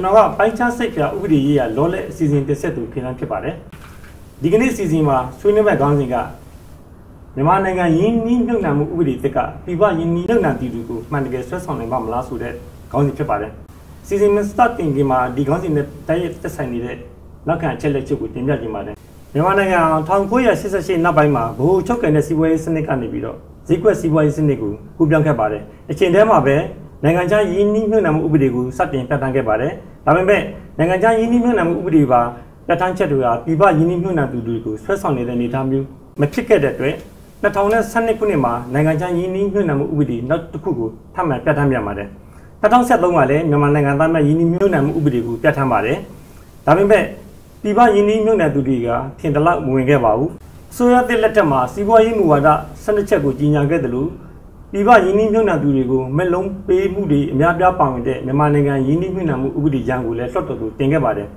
င်္ဂလာပါကျွန်တော်ကပိုင်းခြားစိတ်ပြဥပဒေရေးရလောလက်အစီအစဉ်တင်ဆက်သူခင်ဗျာဖြစ်ပါတယ်ဒီကနေ့အစီအစဉ်မှာဆွေးနွေးမဲ့ခေါင်းစဉ်ကမြန်မာနိုင်ငံယင်းနှီးမြုပ်နှံမှုဥပဒေတစ်ကပြည်ပယင်းနှီးမြုပ်နှံတည်သူကိုမှန်တကယ်ဆွဲဆောင်နိုင်ပါမလားဆိုတဲ့ခေါင်းစဉ်ဖြစ်ပါတယ်စီစဉ်မစတတင်ဒီမှာဒီခေါင်းစဉ်နဲ့တိုက်ရိုက်သက်ဆိုင်နေတဲ့နောက်ခံအချက်လက်ချုပ်ကိုတင်ပြခြင်းပါတယ်မြန်မာနိုင်ငံ1988နောက်ပိုင်းမှာဘ ਹੁ ချုပ်ကန်တဲ့စီးပွားရေးစနစ်ကနေပြီးတော့ဈေးကွက်စီးပွားရေးစနစ်ကိုကူးပြောင်းခဲ့ပါတယ်အချိန်တည်းမှာပဲ နိုင်ငံခြားယင်းနှီးမြှုပ်နှံမှုဥပဒေကိုစတင်ပြဋ္ဌာန်းခဲ့ပါတယ်ဒါပေမဲ့နိုင်ငံခြားယင်းနှီးမြှုပ်နှံမှုဥပဒေပါပြဋ္ဌာန်းချက်တွေကပြည်ပယင်းနှီးမြှုပ်နှံသူတွေကိုဆွဲဆောင်နေတဲ့အနေအထားမျိုးမဖြစ်ခဲ့တဲ့အတွက်2012ခုနှစ်မှာနိုင်ငံခြားယင်းနှီးမြှုပ်နှံမှုဥပဒေနောက်တစ်ခုကိုထပ်မံပြဋ္ဌာန်းပြန်ပါတယ်2013မှာလည်းမြန်မာနိုင်ငံသားများယင်းနှီးမြှုပ်နှံမှုဥပဒေကိုပြဋ္ဌာန်းပါတယ်ဒါပေမဲ့ပြည်ပယင်းနှီးမြှုပ်နှံသူတွေကထင်တလောက်မဝင်ခဲ့ပါဘူးဆိုရတဲ့လက်ထက်မှာစီးပွားရေးမူဝါဒစနစ်ချက်ကိုကြီးညာခဲ့တယ်လို့ ပြည်ပယင်းနှီးမြှုပ်နှံသူတွေကိုမက်လုံးပေးမှုတွေအများပြားပါဝင်တဲ့မြန်မာနိုင်ငံယင်းနှီးမြှုပ်နှံမှုဥပဒေကြမ်းကိုလည်းလွှတ်တော်သို့တင်ခဲ့ပါတယ်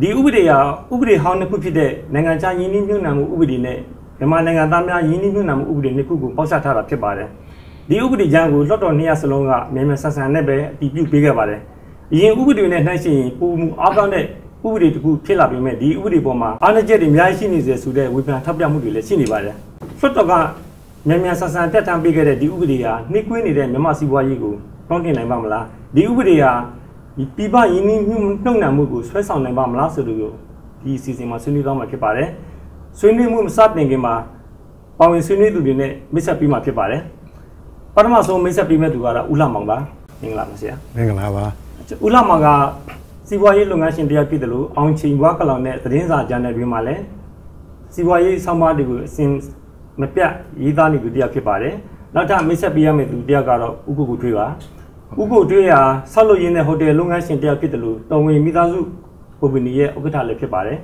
ဒီဥပဒေဟာဥပဒေဟောင်းတစ်ခုဖြစ်တဲ့နိုင်ငံခြားယင်းနှီးမြှုပ်နှံမှုဥပဒေနဲ့မြန်မာနိုင်ငံသားများယင်းနှီးမြှုပ်နှံမှုဥပဒေနှစ်ခုကိုပေါက်ဆက်ထားတာဖြစ်ပါတယ်ဒီဥပဒေကြမ်းကိုလွှတ်တော်နှစ်ရစလုံးကမြန်မြန်ဆန်ဆန်နဲ့ပဲအတည်ပြုပေးခဲ့ပါတယ်အရင်ဥပဒေနဲ့နှိုင်းယှဉ်ရင်ပုံမှုအားကောင်းတဲ့ဥပဒေတစ်ခုဖြစ်လာပေမဲ့ဒီဥပဒေပေါ်မှာအားနည်းချက်တွေအများကြီးရှိနေစေဆိုတဲ့ဝေဖန်ထောက်ပြမှုတွေလည်းရှိနေပါတယ်လွှတ်တော်က မြန်မြန်ဆန်ဆန်ပြတ်ထန်းပေးခဲ့တဲ့ဒီဥပဒေဟာနှိကွေးနေတဲ့မြမစီးပွားရေးကိုတွန်းတင်နိုင်ပါမလားဒီဥပဒေဟာဒီပြပရင်းနှီးမှုနှုတ်နှံမှုကိုဆွဲဆောင်နိုင်ပါမလားဆိုလို့ဒီအစီအစဉ်မှာဆွေးနွေးသွားမှာဖြစ်ပါတယ်ဆွေးနွေးမှုမစတင်ခင်မှာပါဝင်ဆွေးနွေးသူတွေနဲ့မိတ်ဆက်ပြီးမှဖြစ်ပါတယ်ပထမဆုံးမိတ်ဆက်ပြီးမဲ့သူကတော့ဦးလာမောင်ပါမင်္ဂလာပါဆရာမင်္ဂလာပါဦးလာမောင်ကစီးပွားရေးလုပ်ငန်းရှင်တရားဖြစ်တယ်လို့အောင်ချိန်ဘွားကလောင်နဲ့သတင်းစာဂျာနယ်တွေမှာလည်းစီးပွားရေးဆောင်းပါးတွေကိုအစဉ် မပြတ်ရေးသားနေသူတရားဖြစ်ပါတယ်နောက်ထပ်မိတ်ဆက်ပေးရမယ့်သူတရားကတော့ဥက္ကုကိုတွေ့ပါဥက္ကုတွေ့ရာဆောက်လုပ်ရင်းတဲ့ဟိုတယ်လုပ်ငန်းရှင်တရားဖြစ်တယ်လို့တော်ဝင်မိသားစုပုံပဏီရဲ့ဥက္ကဋ္ဌလည်းဖြစ်ပါတယ်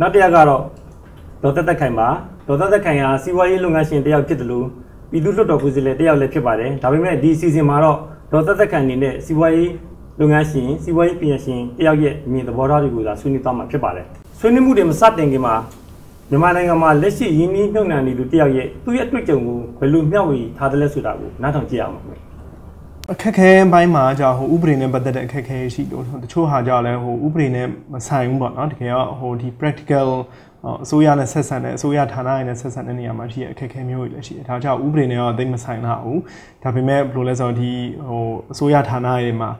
နောက်တရားကတော့ဒေါ်သက်သက်ခိုင်ပါဒေါ်သက်သက်ခိုင်ဟာစီးပွားရေးလုပ်ငန်းရှင်တရားဖြစ်တယ်လို့ပြည်သူ့လွှတ်တော်ကိုယ်စားလှယ်တရားလည်းဖြစ်ပါတယ်ဒါပေမဲ့ဒီစီစဉ်မှာတော့ဒေါ်သက်သက်ခိုင်အနေနဲ့စီးပွားရေးလုပ်ငန်းရှင်စီးပွားရေးပညာရှင်တယောက်ရဲ့အမြင်သဘောထားတွေကိုသာဆွေးနွေးသွားမှာဖြစ်ပါတယ်ဆွေးနွေးမှုတွေမစတင်ခင်မှာ မြန်မာနိုင်ငံမှာလက်ရှိရင်းနှီးမြှုပ်နှံနေသူတယောက်ရဲ့သူ့ရဲ့အတွေ့အကြုံကိုဘယ်လိုမျှဝေထားသလဲဆိုတာကိုနားထောင်ကြည့်ရအောင်ခင်ဗျအခက်ခဲပိုင်းမှာじゃဟိုဥပဒေနဲ့ပတ်သက်တဲ့အခက်ခဲရှိလို့တချို့ဟာကြလည်းဟိုဥပဒေနဲ့မဆိုင်ဘူးပေါ့နော်တကယ်တော့ဟိုဒီ practical အစိုးရနဲ့ဆက်ဆံတဲ့အစိုးရဌာနတွေနဲ့ဆက်ဆံတဲ့နေရာမှာရှိတဲ့အခက်ခဲမျိုးတွေလည်းရှိတယ်။ဒါကြောင့်ဥပဒေနဲ့တော့သိမဆိုင်တော့ဘူး။ဒါပေမဲ့ဘယ်လိုလဲဆိုတော့ဒီဟိုအစိုးရဌာနတွေမှာ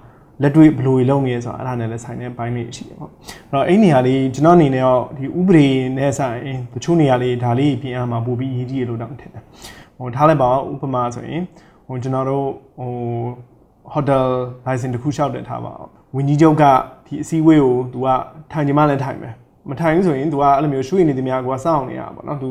လက်တွေ့ဘယ်လိုလုပ်နေရဆိုတာအဲ့ဒါနဲ့လည်းဆိုင်တဲ့ဘိုင်းလေးရှိတယ်ပေါ့။အဲ့တော့အဲ့နေရာလေးကျွန်တော်အနေနဲ့တော့ဒီဥပဒေနဲ့ဆိုင်တချို့နေရာလေးဒါလေးပြင်အားမှာပို့ပြီးရေးကြည့်ရလို့တောင်းထင်တယ်။ဟိုထားလိုက်ပါဥပမာဆိုရင်ဟိုကျွန်တော်တို့ဟို hotel license တခုလျှောက်တယ်ထားပါအောင်ဝင်းကြီးချုပ်ကဒီအစည်းအဝေးကို तू ကထိုင်ကြမှလည်းထိုင်မယ် မထိုင်ဘူးဆိုရင် तू ကအဲ့လိုမျိုးရွှေ့နေသည်များကိုကစောင့်နေရပါဘောနော် तू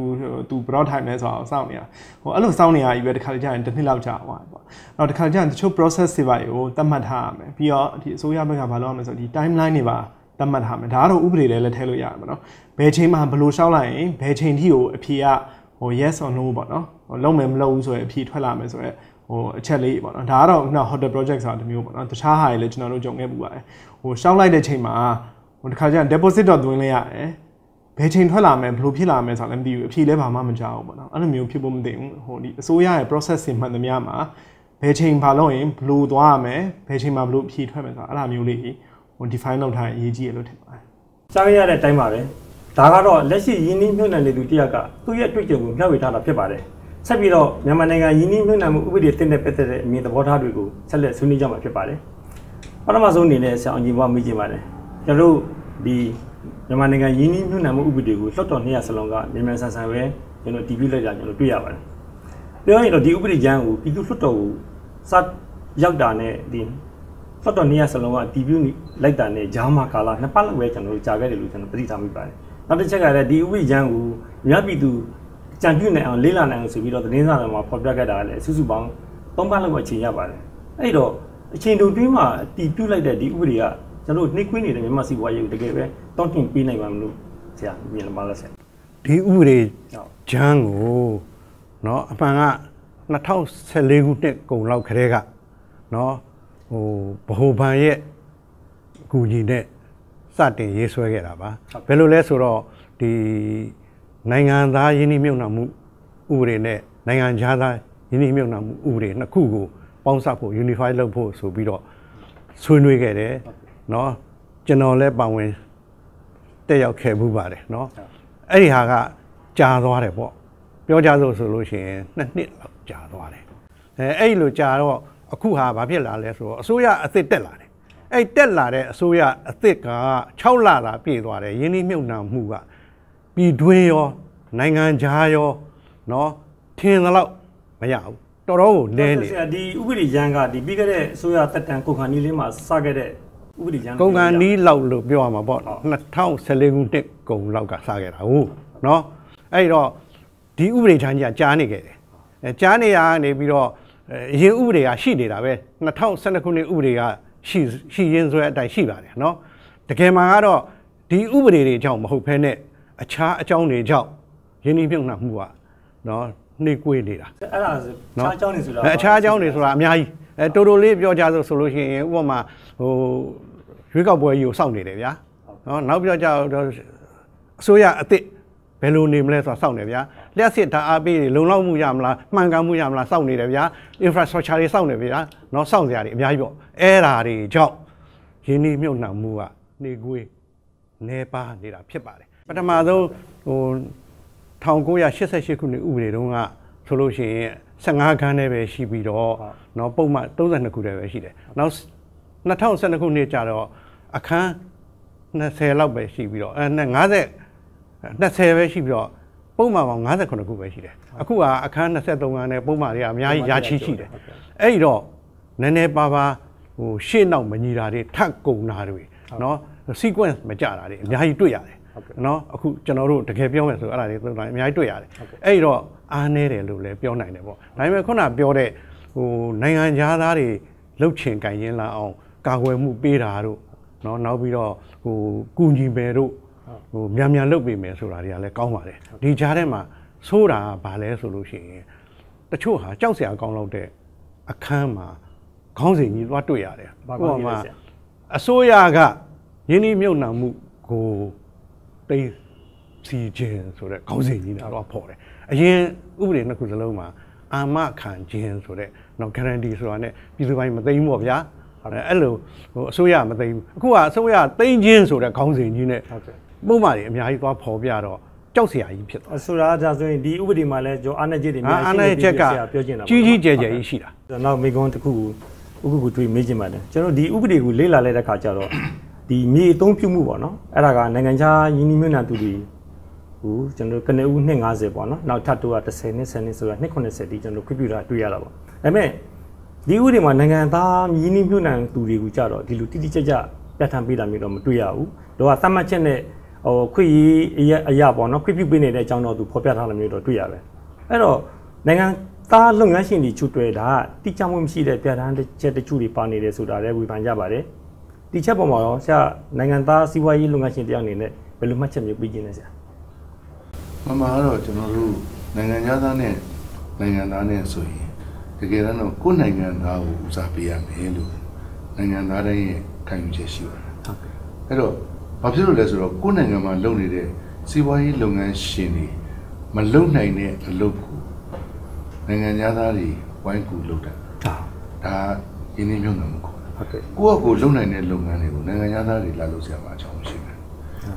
तू ဘရော့ထိုင်လဲဆိုတော့စောင့်နေရဟိုအဲ့လိုစောင့်နေရကြီးပဲတစ်ခါတည်းကြာရင်တစ်နှစ်လောက်ကြာသွားပေါ့နောက်တစ်ခါကြာရင်တချို့ process တွေပါကိုတတ်မှတ်ထားရမယ်ပြီးတော့ဒီအစိုးရဘက်ကဘာလုပ်ရမလဲဆိုတော့ဒီ timeline တွေပါတတ်မှတ်ထားမယ်ဒါကတော့ဥပဒေလည်းလက်ထည့်လို့ရမှာနော်ဘယ်ချိန်မှဘယ်လိုရှောက်လိုက်ရင်ဘယ်ချိန်ထိကိုအဖြေကဟို yes or no ပေါ့နော်လုံးမယ်မလုံးဘူးဆိုရင်အဖြေထွက်လာမယ်ဆိုတော့ဟိုအချက်လေးပေါ့နော်ဒါကတော့ခုန hotel project ဆိုတာတစ်မျိုးပေါ့နော်တခြားဟာတွေလည်းကျွန်တော်တို့ကြုံခဲ့ပူပါတယ်ဟိုရှောက်လိုက်တဲ့ချိန်မှာ ဟိုတစ်ခါကျရင် deposit တော့သွင်းလိုက်ရတယ်ဘယ်ချိန်ထွက်လာမယ်ဘယ်လိုဖြစ်လာမယ်ဆိုတာလည်းမသိဘူးအဖြေလည်းဘာမှမကြောက်ဘူးပေါ့နော်အဲ့လိုမျိုးဖြစ်ဖို့မသိဘူးဟိုဒီအစိုးရရဲ့ process တွေမှန်သမျှမှာဘယ်ချိန်ဘာလုပ်ရင်ဘယ်လိုသွားရမယ်ဘယ်ချိန်မှာဘယ်လိုအဖြေထွက်မယ်ဆိုတာအဲ့လိုမျိုးလေးဟို define လုပ်ထားရင်အရေးကြီးရလို့ထင်ပါတယ်ကြားရတဲ့အတိုင်းပါပဲဒါကတော့လက်ရှိယင်းနှီးမြှုပ်နှံနေသူတယောက်ကသူ့ရဲ့အတွေ့အကြုံကိုမျှဝေထားတာဖြစ်ပါတယ်ဆက်ပြီးတော့မြန်မာနိုင်ငံယင်းနှီးမြှုပ်နှံမှုဥပဒေတင်တဲ့ပတ်သက်တဲ့အမြင်သဘောထားတွေကိုဆက်လက်ဆွေးနွေးကြမှာဖြစ်ပါတယ်ပထမဆုံးအနေနဲ့ဆရာအောင်ကြီးဘွားမိကြည့်ပါတယ် ကျွန်တော်တို့ဒီမြန်မာနိုင်ငံယင်းနှီးမြှုပ်နှံမှုဥပဒေကိုလွှတ်တော်200စလုံးကမြန်မာဆန်ဆန်ပဲကျွန်တော်တည်ပြုလိုက်တာကျွန်တော်တွေ့ရပါတယ်ပြောရင်တော့ဒီဥပဒေကြမ်းကိုပြည်သူလွှတ်တော်ကိုစရောက်တာနဲ့ဒီလွှတ်တော်200စလုံးကတည်ပြုလိုက်တာနဲ့ဂျာမာကာလာနှစ်ပတ်လောက်ပဲကျွန်တော်တို့ကြာခဲ့တယ်လို့ကျွန်တော်သိထားမိပါတယ်နောက်တစ်ချက်ကလည်းဒီဥပဒေကြမ်းကိုမြတ်ပြည်သူကြံပြုနိုင်အောင်လေးလာနိုင်အောင်ဆိုပြီးတော့သတင်းစာတွေမှာဖော်ပြခဲ့တာလည်းစုစုပေါင်း၃ပတ်လောက်အချိန်ရပါတယ်အဲ့တော့အချိန်တူတွင်းမှာတည်ပြုလိုက်တဲ့ဒီဥပဒေက ကျွန်တော်နှိကွင်းနေတဲ့မြန်မာစီပွားရေးကိုတကယ်ပဲတောင်းတင်ပေးနိုင်မှာမလို့ဆရာမြင်လာပါလားဆရာ ဒီဥပဒေဂျမ်းကိုเนาะအမှန်က2014ခုနှစ်ကုန်လောက်ခရဲကเนาะဟိုဗဟိုဘဏ်ရဲ့အကူကြီးနဲ့စတင်ရေးဆွဲခဲ့တာပါဘယ်လိုလဲဆိုတော့ဒီနိုင်ငံသားယင်းနှိမ့်မြုံနှံမှုဥပဒေနဲ့နိုင်ငံခြားသားယင်းနှိမ့်မြုံနှံမှုဥပဒေနှစ်ခုကိုပေါင်းစပ်ဖို့ unify လုပ်ဖို့ဆိုပြီးတော့ ဆွေးနွေးခဲ့တယ် နော်ကျွန်တော်လည်းပါဝင်တက်ရောက်ခဲ့မှုပါတယ်နော်အဲ့ဒီဟာကကြာသွားတယ်ပေါ့ပြောကြစို့ဆိုလို့ရှိရင်နှစ်နှစ်လောက်ကြာသွားတယ်အဲအဲ့ဒီလိုကြာတော့အခုဟာဘာဖြစ်လာလဲဆိုတော့အစိုးရအသစ်တက်လာတယ်အဲ့တက်လာတဲ့အစိုးရအသစ်က6လတာပြည့်သွားတယ်ယင်းနှိမ့်မြုပ်နှံမှုကပြည်တွင်းရောနိုင်ငံခြားရောနော်ထင်သလောက်မရဘူးတော်တော်ကိုလဲနေဆရာဒီဥပဒေရန်ကဒီပြီးခဲ့တဲ့အစိုးရတက်တန်ကုန်ခါနီးလေးမှာစခဲ့တဲ့ ဥပဒေရန်ကုန်ကန်နီးလောက်လို့ပြောရမှာပေါ့2014ခုနှစ်ကုန်လောက်ကစခဲ့တာဟုတ်နော်အဲ့တော့ဒီဥပဒေချမ်းကြီးကကြားနေခဲ့တယ်အဲကြားနေရကနေပြီးတော့အရင်ဥပဒေကရှိနေတာပဲ2012ခုနှစ်ဥပဒေကရှိရှိရင်းဆိုတဲ့အတိုင်းရှိပါတယ်နော်တကယ်မှာကတော့ဒီဥပဒေတွေကြောင့်မဟုတ်ဘဲနဲ့အခြားအကြောင်းတွေကြောင့်ယင်းနှိမ့်မြုပ်နှံမှုကနော်နှိကွေးနေတာအဲ့ဒါဆိုခြားကြောင်းနေဆိုတာအဲအခြားအကြောင်းတွေဆိုတာအများကြီး အဲတိုတိုလေးပြောကြဆိုဆိုလို့ရှိရင်ဥပမာဟိုရွေးကောက်ပွဲကြီးကိုစောင့်နေတယ်ဗျာနော်နောက်ပြီးတော့ကြတော့အစိုးရအစ်စ်ဘယ်လိုနေမလဲဆိုတာစောင့်နေဗျာလျှက်စစ်ဓာတ်အားပေးတွေလုံလောက်မှုရမလားမှန်ကန်မှုရမလားစောင့်နေတယ်ဗျာ infrastructure တွေစောင့်နေဗျာနော်စောင့်စရာတွေအများကြီးပေါ့အဲ့ဓာတွေကြောင့်ရင်းနှီးမြှုပ်နှံမှုကနေကွေးနေပါနေတာဖြစ်ပါတယ်ပထမဆုံးဟို1988ခုနှစ်ဥပဒေတုန်းကဆိုလို့ရှိရင် 15ခန်းနဲ့ပဲရှိပြီးတော့เนาะပုံမှန်32ခုတည်းပဲရှိတယ်နောက်2012ခုနှစ်ကျတော့အခန်း20လောက်ပဲရှိပြီးတော့အဲ50 20ပဲရှိပြီးတော့ပုံမှန်ပေါင်း58ခုပဲရှိတယ်အခုကအခန်း23ခန်းနဲ့ပုံမှန်တွေကအများကြီးရာချီရှိတယ်အဲ့ဒီတော့နည်းနည်းပါးပါးဟိုရှေ့နောက်မညီတာတွေထပ်ကုန်တာတွေเนาะ sequence မကြတာတွေအများကြီးတွေ့ရတယ် နော်အခုကျွန်တော်တို့တကယ်ပြောမယ်ဆိုအဲ့ဒါတွေသုံးတာအများကြီးတွေ့ရတယ်အဲ့တော့အားနေတယ်လို့လည်းပြောနိုင်တယ်ပေါ့ဒါပေမဲ့ခုနပြောတဲ့ဟိုနိုင်ငံသားတွေလှုပ်ချင်ကြင်ရင်လာအောင်ကာကွယ်မှုပေးတာတို့နော်နောက်ပြီးတော့ဟိုကုညီမယ်တို့ဟိုမြန်မြန်လုပ်ပေးမယ်ဆိုတာတွေကလည်းကောင်းပါတယ်ဒီကြားထဲမှာဆိုးတာကဘာလဲဆိုလို့ရှိရင်တချို့ဟာကြောက်စရာကောင်းလောက်တဲ့အခန်းမှာခေါင်းစဉ်ကြီးသွားတွေ့ရတယ်ဘာကောင်းလဲဆရာအစိုးရကယင်းဒီမြုပ်နှံမှုကို တိတ်စီခြင်းဆိုတဲ့ခေါင်းစဉ်ကြီးနဲ့တော့ဖော်တယ်အရင်ဥပဒေနှစ်ခုစလုံးမှာအာမခံခြင်းဆိုတဲ့နော် guarantee ဆိုတာ ਨੇ ပြည်သူပိုင်းမသိဘူးပေါ့ဗျာအဲ့လိုဟိုအစိုးရမသိဘူးအခုကအစိုးရသိမ်းခြင်းဆိုတဲ့ခေါင်းစဉ်ကြီးနဲ့ဟုတ်ကဲ့ပုံမှန်တွေအများကြီးသွားဖော်ပြတော့ကြောက်စရာကြီးဖြစ်သွားအဆိုတာဒါဆိုရင်ဒီဥပဒေမှာလည်းကျွန်တော်အားနေချက်တွေအာများအာဏာချက်ကပြောချင်တာပေါ့ကြီးကြီးကျယ်ကျယ်ကြီးရှိတာကျွန်တော်မိကွန်းတစ်ခုကိုဥက္ကုတွေးမေးချင်ပါတယ်ကျွန်တော်ဒီဥပဒေကိုလေ့လာလိုက်တဲ့ခါကျတော့ ဒီမြေအသုံးပြုမှုပေါ့နော်အဲ့ဒါကနိုင်ငံခြားယင်းနှိမ့်မြုံသူတွေဟိုကျွန်တော်ကနေဦး250ပေါ့နော်နောက်ထပ်တော့10နှစ်10နှစ်ဆိုတာ290ဒီကျွန်တော်ခွင့်ပြုတာတွေ့ရတာပေါ့ဒါပေမဲ့ဒီဥပဒေမှာနိုင်ငံသားယင်းနှိမ့်မြုံသူတွေကိုကြတော့ဒီလိုတိတိကျကျပြဋ္ဌာန်းပေးတာမျိုးတော့မတွေ့ရဘူးတော့သတ်မှတ်ချက်နဲ့ဟိုခွင့်ရေးအရာအရာပေါ့နော်ခွင့်ပြုပေးနေတဲ့အကြောင်းတော့သူဖော်ပြထားတာမျိုးတော့တွေ့ရပဲအဲ့တော့နိုင်ငံသားလုပ်ငန်းရှင်တွေချွတ်တွဲတာတိကျမှုမရှိတဲ့ပြဋ္ဌာန်းချက်တချို့တွေပါနေတယ်ဆိုတာလည်းဝေဖန်ကြပါတယ် ဒီချက်ပေါ်မှာတော့ဆရာနိုင်ငံသားစီးပွားရေးလုပ်ငန်းရှင်တယောက်အနေနဲ့ဘယ်လိုမှတ်ချက်မျိုးပေးခြင်းလဲဆရာမမကတော့ကျွန်တော်တို့နိုင်ငံသားနဲ့နိုင်ငံသားနဲ့ဆိုရင်တကယ်တမ်းတော့ကိုယ်နိုင်ငံသားကိုဦးစားပေးရမယ်လို့နိုင်ငံသားတိုင်းရဲ့ခံယူချက်ရှိပါတယ်ဟုတ်ကဲ့အဲ့တော့ဘာဖြစ်လို့လဲဆိုတော့ကိုယ်နိုင်ငံမှာလုပ်နေတဲ့စီးပွားရေးလုပ်ငန်းရှင်တွေမလုပ်နိုင်တဲ့အလုပ်ကိုနိုင်ငံသားတွေဝိုင်းကူလုပ်တာဟာဒါရင်းနှီးမြှုပ်နှံမှုခေါ်တယ် ဟုတ်ကဲ့ကိုယ့်အကိုလုံနိုင်တဲ့လုပ်ငန်းတွေကိုနိုင်ငံသားတွေလာလုပ်ဆရာမအကြောင်းမရှိဘူး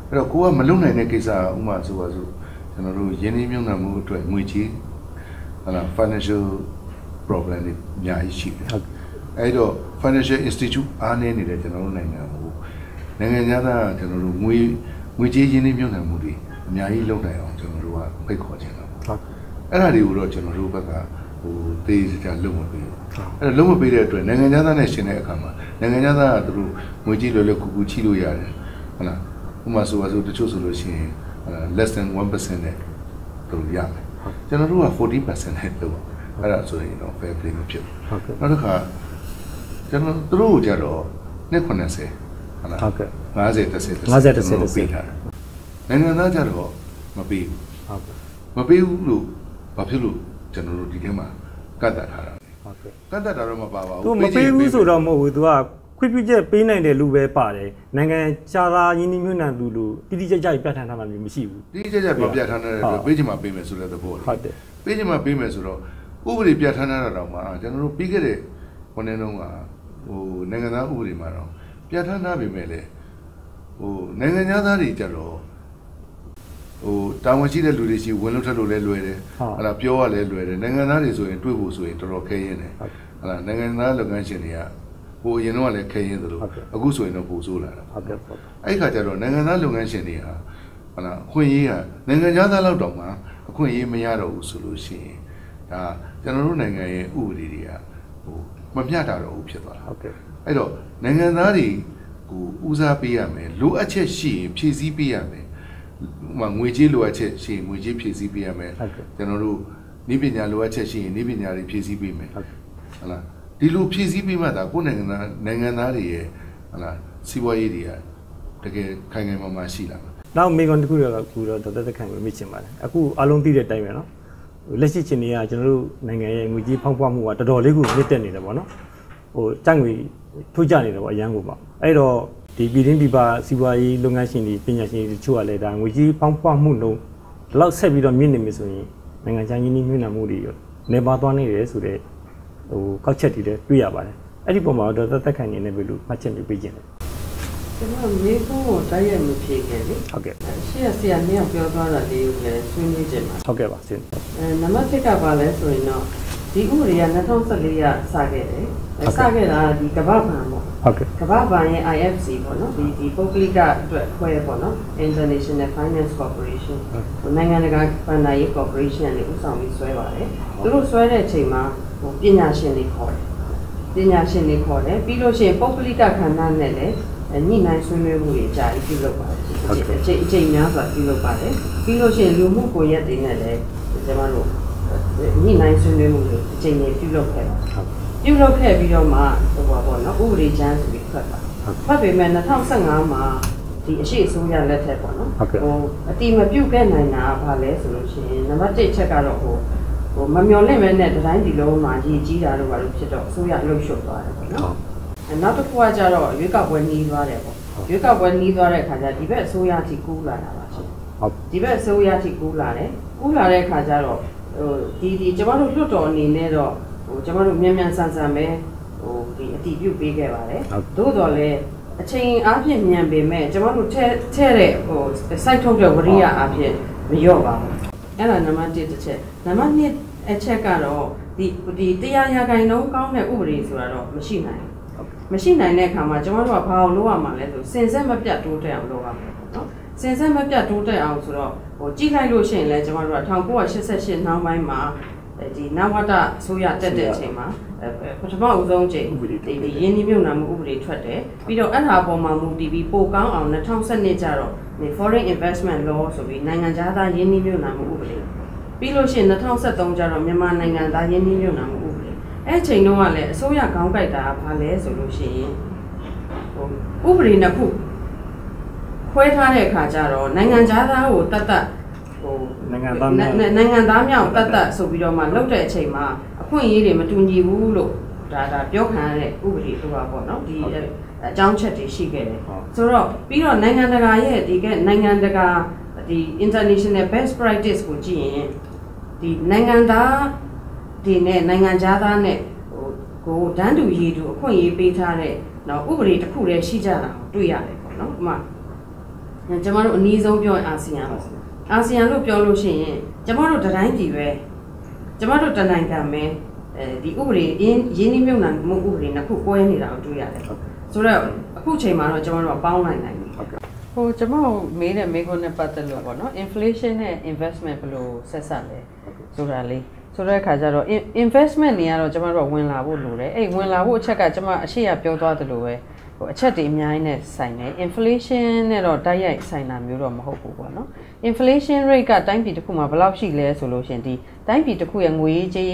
။အဲ့တော့ကိုကမလုံနိုင်တဲ့ကိစ္စကဥပမာဆိုပါစို့ကျွန်တော်တို့ယင်းနှိမ့်မြုံနှံမှုအတွက်ငွေချေးဟလာ financial problem တွေအများကြီးရှိတယ်ဟုတ်။အဲ့တော့ financial institute အားနည်းနေတဲ့ကျွန်တော်တို့နိုင်ငံကိုနိုင်ငံသားကကျွန်တော်တို့ငွေငွေချေးယင်းနှိမ့်မြုံနှံမှုတွေအများကြီးလုပ်နိုင်အောင်ကျွန်တော်တို့ကဖိတ်ခေါ်ချင်တာပေါ့ဟုတ်။အဲ့ဒါတွေကိုတော့ကျွန်တော်တို့ဘက်က ဟိုတေးကြလုံးမပေးဘူး။အဲ့တော့လုံးမပေးတဲ့အတွက်နိုင်ငံသားနဲ့ရှင်တဲ့အခါမှာနိုင်ငံသားကသူတို့ငွေကြီးလွယ်လွယ်ကူကူချိလို့ရတယ်ဟုတ်လား။ဥပမာဆိုပါဆိုတချို့ဆိုလို့ရှိရင်ဟုတ်လား less than 1%နဲ့သူတို့ရမယ်။ကျွန်တော်တို့က40%နဲ့လုပ်ပါအဲ့ဒါဆိုရင်တော့ fair play မဖြစ်ဘူးဟုတ်ကဲ့။နောက်တစ်ခါကျွန်တော်သူတို့ကိုကြတော့290ဟုတ်လားဟုတ်ကဲ့50 30 50 30 30ပေးထားတယ်။နိုင်ငံသားကြတော့မပေးဘူးဟုတ်ကဲ့မပေးဘူးလို့ဘာဖြစ်လို့ ကျွန်တော်တို့ဒီထဲမှာကတ်တတ်ထားတာလဲဟုတ်ကဲ့ကတ်တတ်တာတော့မပါပါဘူးသူမပေးဘူးဆိုတော့မဟုတ်ဘူးသူကခွင့်ပြုချက်ပေးနိုင်တယ်လို့ပဲပါတယ်နိုင်ငံခြားသားယင်းနှိမ့်မြုံသူလို့တိတိကျကျပြဋ္ဌာန်းထားတာမျိုးမရှိဘူးဒီကြကြမပြတ်ထားတဲ့အတွက်ပေးချင်မှပေးမယ်ဆိုတဲ့သဘောဟုတ်တယ်ပေးချင်မှပေးမယ်ဆိုတော့ဥပဒေပြတ်ထားတာတော့မှကျွန်တော်တို့ပြီးခဲ့တဲ့ခုနှစ်လုံးကဟိုနိုင်ငံသားဥပဒေမှာတော့ပြဋ္ဌာန်းထားပေမဲ့လည်းဟိုနိုင်ငံသားတွေကြတော့ ဟိုတာဝန်ရှိတဲ့လူတွေရှိဝင်လို့ထွက်လို့လည်းလွယ်တယ်ဟလာပြောရလည်းလွယ်တယ်နိုင်ငံသားတွေဆိုရင်တွေ့ဖို့ဆိုရင်တော်တော်ခဲရင်တယ်ဟလာနိုင်ငံသားလုပ်ငန်းရှင်တွေကဟိုအရင်တော့လည်းခဲရင်သလိုအခုဆိုရင်တော့ပိုဆိုးလာတာဟုတ်ကဲ့ဟုတ်အဲ့ခါကျတော့နိုင်ငံသားလုပ်ငန်းရှင်တွေဟာဟလာအခွင့်အရေးကနိုင်ငံသားလောက်တောင်မှအခွင့်အရေးမရတော့ဘူးဆိုလို့ရှိရင်ဒါကျွန်တော်တို့နိုင်ငံရဲ့ဥပဒေတွေကဟိုမမျှတာတော့ဘူးဖြစ်သွားတာဟုတ်ကဲ့အဲ့တော့နိုင်ငံသားတွေကိုဦးစားပေးရမယ်လိုအပ်ချက်ရှိရင်ဖြည့်ဆည်းပေးရမယ် ဟိုငွေကြေးလိုအပ်ချက်ရှိရင်ငွေကြေးဖြည့်ဆည်းပေးရမယ်ကျွန်တော်တို့နည်းပညာလိုအပ်ချက်ရှိရင်နည်းပညာတွေဖြည့်ဆည်းပေးမယ်ဟုတ်လားဒီလိုဖြည့်ဆည်းပေးမှသာကိုယ်နိုင်ငံသားနိုင်ငံသားတွေရဲ့ဟုတ်လားစီးပွားရေးတွေကတကယ်ခိုင်ခိုင်မာမာရှိလာမှာနောက်မိကွန်တစ်ခုတော့ကူတော့ဒေါက်တာသက်ခိုင်ကိုမိချင်ပါတယ်အခုအားလုံးသိတဲ့အတိုင်းပဲနော်လက်ရှိချင်းတွေကကျွန်တော်တို့နိုင်ငံရဲ့ငွေကြီးဖောက်ပွားမှုကတော်တော်လေးကိုမြင့်တက်နေတယ်ပေါ့နော်ဟိုကြန့်ငွေထိုးကြနေတယ်ပေါ့အရန်ကိုပေါ့အဲ့တော့ ဒီပြည်တွင်းပြည်ပစီးပွားရေးလုပ်ငန်းရှင်တွေပညာရှင်တွေတချို့ကလည်းဒါငွေကြေးဖောက်ပွားမှုနှုန်းဒီလောက်ဆက်ပြီးတော့မြင့်နေပြီဆိုရင်နိုင်ငံခြားရင်းနှီးမြှုပ်နှံမှုတွေနေပါသွားနေတယ်ဆိုတော့ဟိုကောက်ချက်တွေလည်းတွေ့ရပါတယ်အဲ့ဒီပုံမှာတော့သက်သက်ခံနေနေပြီလို့မှတ်ချက်မျိုးပေးခြင်းတယ်ကျွန်တော်မေးဖို့ကိုတိုက်ရိုက်မဖြေခဲ့လေဟုတ်ကဲ့ရှေ့ကဆရာနှစ်ယောက်ပြောသွားတာလေးကိုလည်းဆွေးနွေးကြပါဟုတ်ကဲ့ပါဆင်းအဲနံပါတ်1ကပါလဲဆိုရင်တော့ဒီဥပဒေက2014ရစခဲ့တယ်အဲစခဲ့တာဒီကမ္ဘာ့ဘဏ်ပေါ့ ဟုတ်ကဲ့ကမ္ဘာ့ဘဏ်ရဲ့ IFC ပေါ့နော်ဒီဒီပုဂ္ဂလိကအတွက်ခွဲပေါ့နော် International Finance Corporation ဟိုနိုင်ငံတကာဘဏ္ဍာရေး corporation နဲ့ဥဆောင်ပြီးဆွဲပါတယ်သူတို့ဆွဲတဲ့အချိန်မှာဟိုပညာရှင်တွေခေါ်တယ်ပညာရှင်တွေခေါ်တယ်ပြီးလို့ရှိရင်ပုဂ္ဂလိကခန္ဓာနဲ့လည်းအဲညှိနှိုင်းဆွေးနွေးမှုတွေအကြိပြုလုပ်ပါတယ်အချိန်အချိန်များစွာပြုလုပ်ပါတယ်ပြီးလို့ရှိရင်လူမှုကွန်ရက်တွေနဲ့လည်းကျွန်တော်တို့ညှိနှိုင်းဆွေးနွေးမှုတွေအချိန်ကြီးပြုလုပ်ခဲ့ပါတယ် ပြုလုပ်ခဲ့ပြီးတော့မှဟိုပါပေါ့နော်ဥပဒေချမ်းဆိုပြီးထွက်ပါဖတ်ပေမဲ့2015မှာဒီအရှိအစိုးရလက်ထက်ပေါ့နော်အတိမပြုတ်ခဲ့နိုင်တာကဘာလဲဆိုလို့ရှိရင်နံပါတ်1ချက်ကတော့ဟိုဟိုမမျော်လင့်မဲနဲ့ဒီတိုင်းဒီလုံးမှာရည်ကြီးတာတော့ဘာလို့ဖြစ်တော့အစိုးရအလုပ်ရှုပ်သွားတယ်ပေါ့နော်အဲနောက်တစ်ခုကကျတော့ရွေးကောက်ပွဲနှီးသွားတယ်ပေါ့ရွေးကောက်ပွဲနှီးသွားတဲ့ခါကျဒီဘက်အစိုးရအထိကူးလာတာပါရှင်ဟုတ်ဒီဘက်အစိုးရထိကူးလာတယ်ကူးလာတဲ့ခါကျတော့ဟိုဒီဒီကျမတို့လွတ်တော်အနေနဲ့တော့ ဟိုကျမတို့မြန်မြန်ဆန်ဆန်ပဲဟိုဒီအတီးပြုတ်ပေးခဲ့ပါတယ်သို့တော်လည်းအချိန်အားဖြင့်မြန်ပေမဲ့ကျမတို့ထဲထဲတဲ့ဟို site ထုတ်တဲ့ဝရိယအားဖြင့်မလျော့ပါဘူးအဲ့ဒါနံပါတ်1တစ်ချက်နံပါတ်2အချက်ကတော့ဒီဒီတရားရာဂိုင်နှုန်းကောင်းတဲ့ဥပဒေဆိုတာတော့မရှိနိုင်ဘူးမရှိနိုင်တဲ့အခါမှာကျမတို့ကဘာအောင်လုပ်ရမှာလဲဆိုစင်ဆက်မပြတ်တိုးတက်အောင်လုပ်ရမှာပေါ့နော်စင်ဆက်မပြတ်တိုးတက်အောင်ဆိုတော့ဟိုကြည့်လိုက်လို့ရှိရင်လည်းကျွန်တော်တို့က1988နောက်ပိုင်းမှာအဲ ဒီနဝတအစိုးရတက်တဲ့အချိန်မှာအဲပထမအဦးဆုံးချိန်ဒီဒီရင်းနှီးမြှုပ်နှံမှုဥပဒေထွက်တယ်ပြီးတော့အဲ့ဒါအပေါ်မှာမူတည်ပြီးပိုကောင်းအောင်2012ကျတော့ဒီ foreign investment law ဆိုပြီးနိုင်ငံခြားသားရင်းနှီးမြှုပ်နှံမှုဥပဒေပြီးလို့ရှိရင်2013ကျတော့မြန်မာနိုင်ငံသားရင်းနှီးမြှုပ်နှံမှုဥပဒေအဲ့ချိန်တုန်းကလည်းအစိုးရခေါင်းကိုက်တာကဘာလဲဆိုလို့ရှိရင်ဟိုဥပဒေနှစ်ခုခွဲထားတဲ့အခါကျတော့နိုင်ငံသားသားကိုတတ်တတ်ဟို နိုင်ငံသားများနနိုင်ငံသားများကိုတတ်တတ်ဆိုပြီးတော့မှလုပ်တဲ့အချိန်မှာအခွင့်အရေးတွေမတူညီဘူးလို့ဒါဒါပြောခံရတဲ့ဥပဒေတို့ပါပေါ့နော်ဒီအကြောင်းချက်တွေရှိခဲ့တယ်ဆိုတော့ပြီးတော့နိုင်ငံတကာရဲ့ဒီကနိုင်ငံတကာဒီ international best practice ကိုကြည့်ရင်ဒီနိုင်ငံသားဒီနဲ့နိုင်ငံသားနဲ့ဟိုကိုဒန်းတူရည်တူအခွင့်အရေးပေးထားတဲ့နော်ဥပဒေတစ်ခုတည်းရှိကြတာကိုတွေ့ရတယ်ပေါ့နော်ဥပမာကျမတို့အနည်းဆုံးပြောရင်အာဆီယံပါ အာဆီယံလို့ပြောလို့ရှိရင်ကျမတို့တတိုင်းပြည်ပဲကျမတို့တနိုင်ငံပဲအဲဒီဥပဒေရင်းရင်းနှီးမြှုပ်နှံမှုဥပဒေနှစ်ခုကွဲနေတာကိုတွေ့ရတယ်ဆိုတော့အခုချိန်မှာတော့ကျမတို့ကပေါင်းနိုင်နိုင်ပြီဟိုကျမတို့မေးတဲ့မေးခွန်းနဲ့ပတ်သက်လို့ပေါ့နော် inflation နဲ့ investment ဘယ်လိုဆက်ဆက်လဲဆိုတာလေးဆိုတဲ့အခါကျတော့ investment နေရတော့ကျမတို့ကဝင်လာဖို့လိုတယ်အဲ့ဝင်လာဖို့အချက်ကကျမအရှိရပြောသွားသလိုပဲ ဟိုအချက်တွေအများကြီးနဲ့ဆိုင်တယ် inflation နဲ့တော့တိုက်ရိုက်ဆိုင်တာမျိုးတော့မဟုတ်ဘူးပေါ့နော် inflation rate ကတိုင်းပြည်တစ်ခုမှာဘယ်လောက်ရှိလဲဆိုလို့ရှင်ဒီတိုင်းပြည်တစ်ခုရဲ့ငွေကြေး